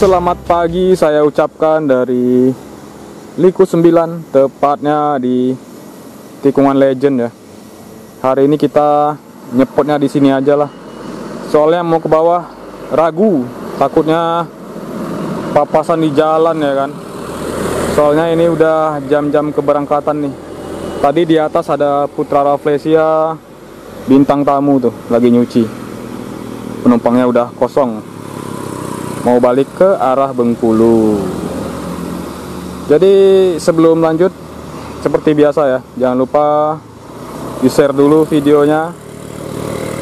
Selamat pagi saya ucapkan dari Liku 9 tepatnya di Tikungan Legend ya. Hari ini kita nyepotnya di sini aja lah. Soalnya mau ke bawah ragu, takutnya papasan di jalan ya kan. Soalnya ini udah jam-jam keberangkatan nih. Tadi di atas ada Putra Rafflesia bintang tamu tuh lagi nyuci. Penumpangnya udah kosong mau balik ke arah Bengkulu. Jadi sebelum lanjut seperti biasa ya, jangan lupa di share dulu videonya.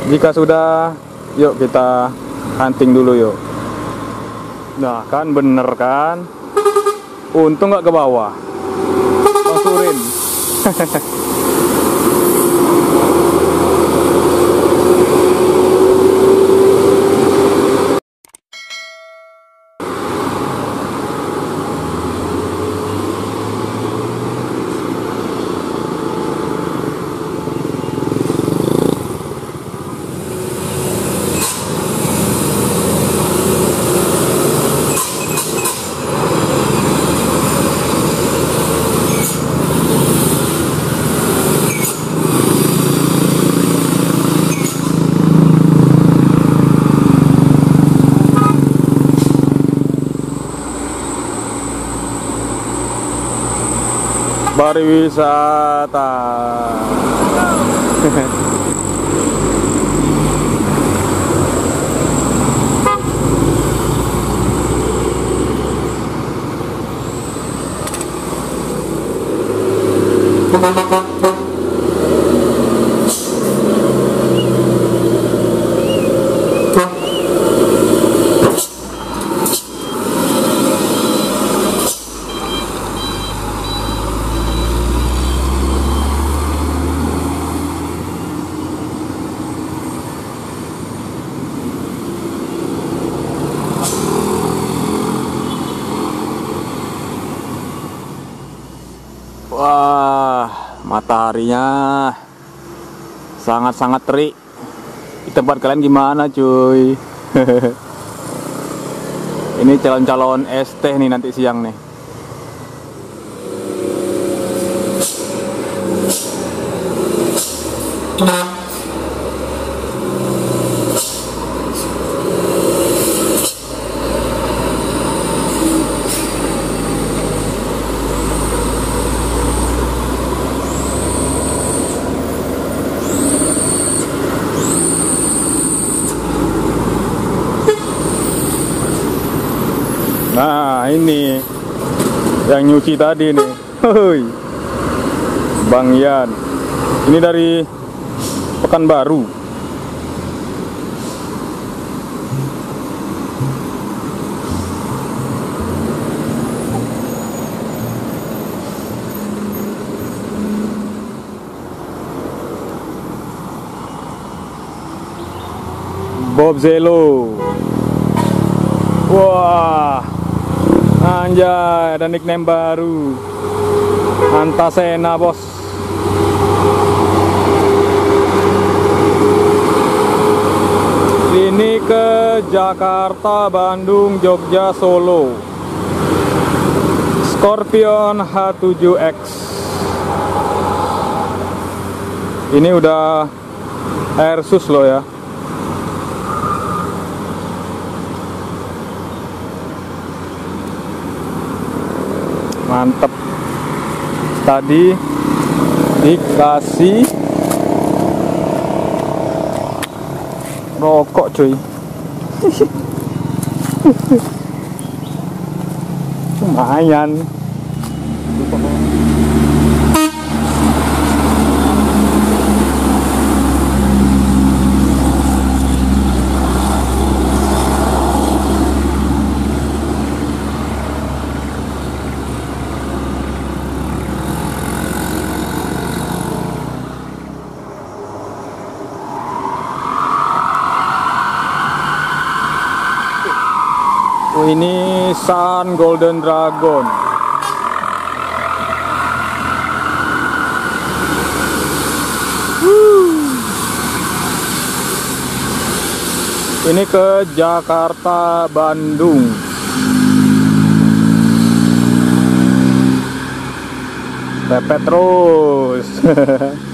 Jika sudah, yuk kita hunting dulu yuk. Nah kan bener kan? Untung nggak ke bawah. Masurin. Pariwisata. Wah, mataharinya sangat-sangat terik. Di tempat kalian gimana, cuy? Ini calon-calon es teh nih nanti siang nih. Ini yang nyuci tadi nih. Hoi. Bang Yan. Ini dari Pekanbaru. Bob Zelo. Wah, anjay, ada nickname baru. Antasena bos. Ini ke Jakarta, Bandung, Jogja, Solo. Scorpion H7X. Ini udah Airsus loh ya. Mantep. Tadi dikasih rokok cuy. Lumayan ini Sun Golden Dragon. Ini ke Jakarta Bandung. Pepet terus.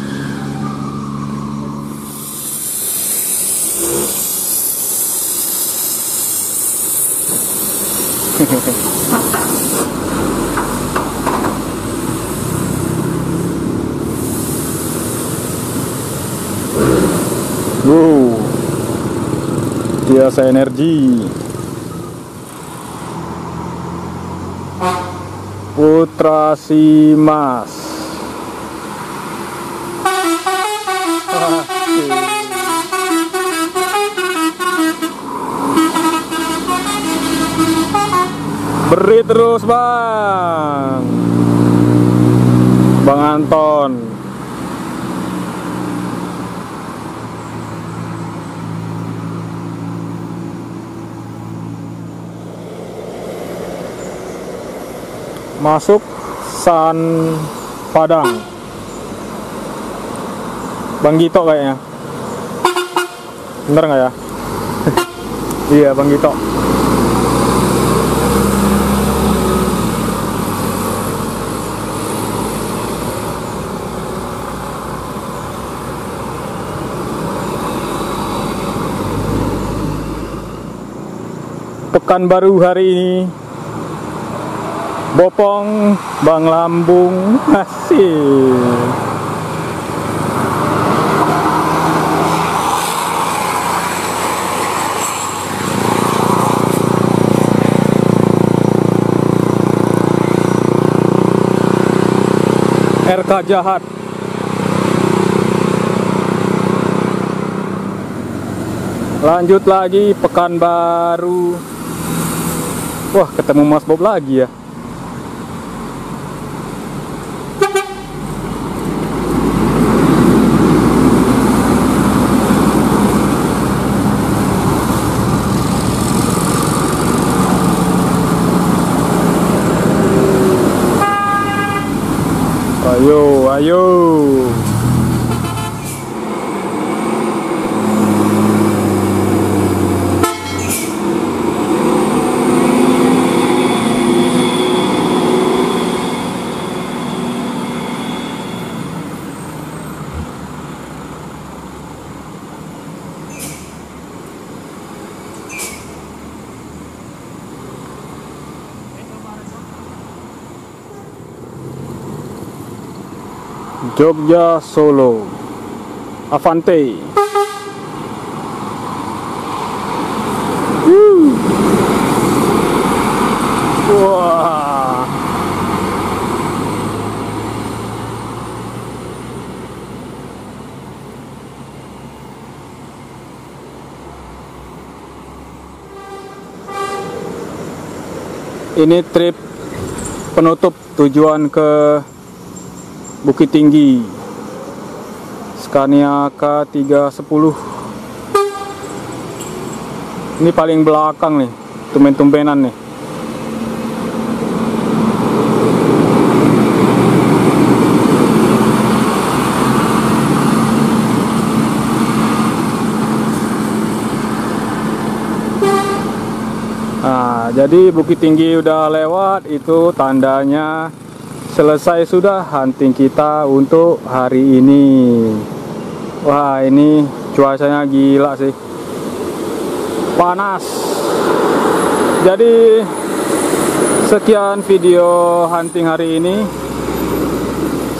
Wow, biasa energi. Putra Simas. Beri terus bang Bang Anton Masuk San Padang. Bang Gito kayaknya. Bener nggak ya? iya Bang Gito. Pekanbaru hari ini Bopong Bang Lambung masih. RK jahat. Lanjut lagi Pekanbaru. Wah ketemu Mas Bob lagi ya Jogja Solo. Avante. Ini trip penutup tujuan ke Bukit Tinggi. Scania K310 ini paling belakang nih tumben-tumbenan nih. Nah, jadi Bukit Tinggi udah lewat itu tandanya selesai sudah hunting kita untuk hari ini. Wah ini cuacanya gila sih. Panas. Jadi sekian video hunting hari ini.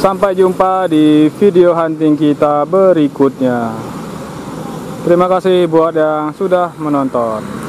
Sampai jumpa di video hunting kita berikutnya. Terima kasih buat yang sudah menonton